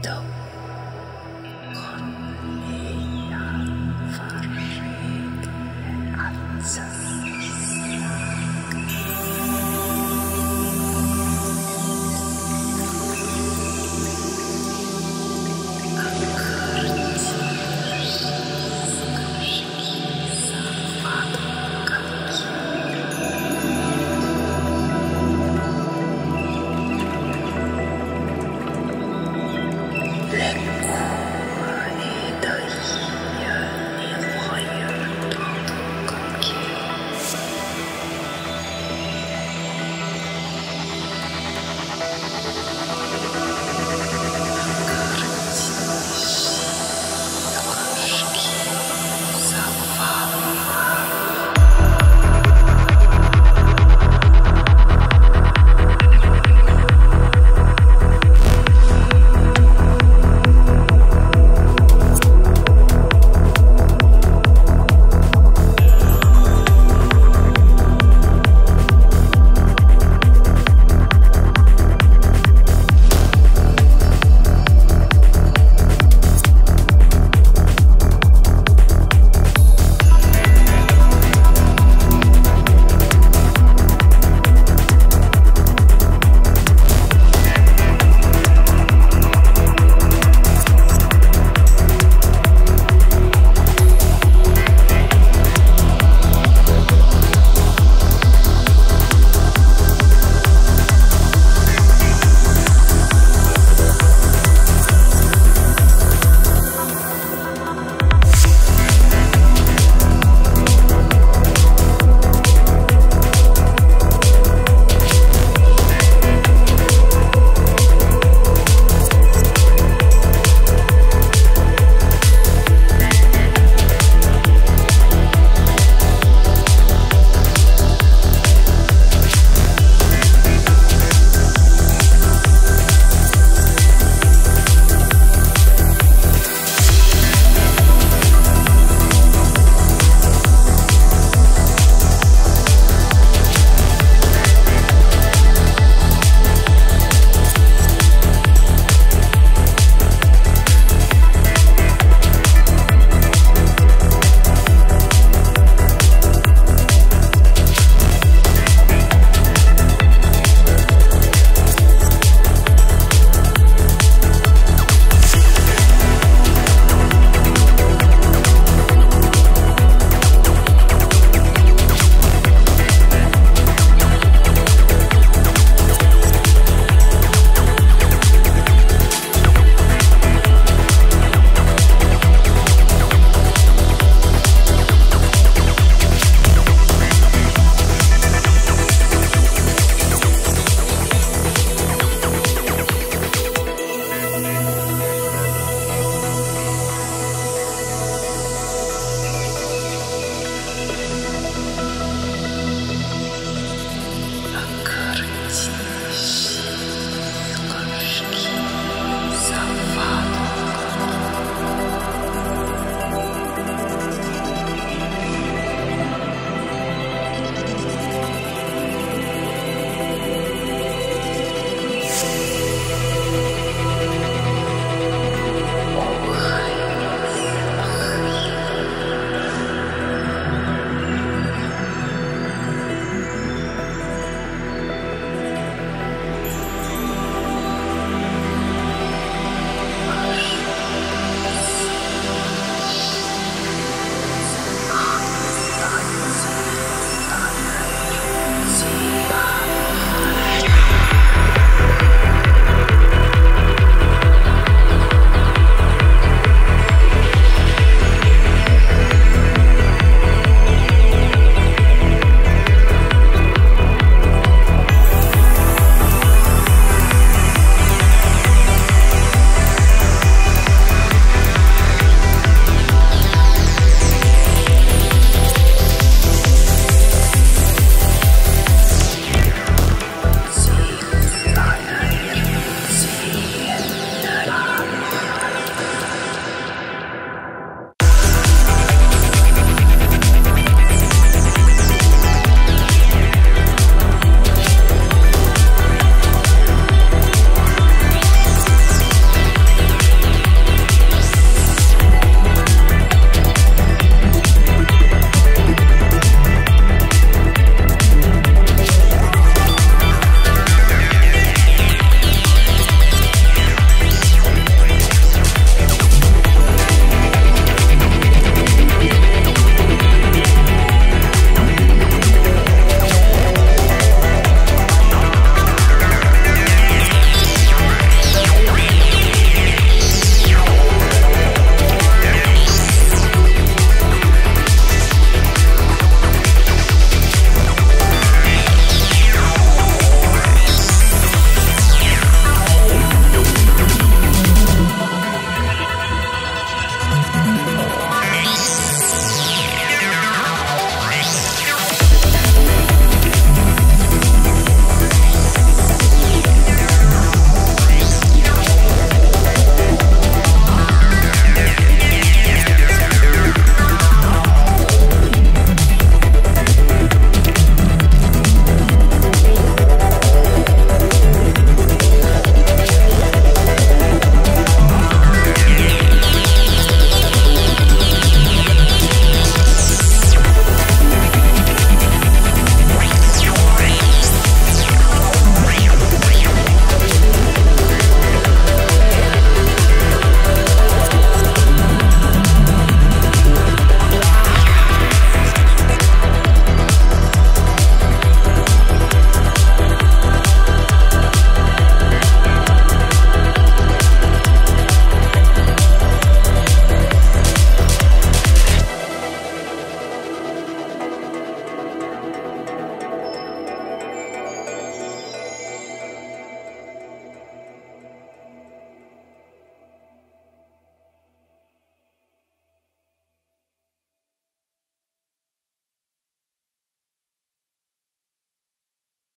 Con ella farré al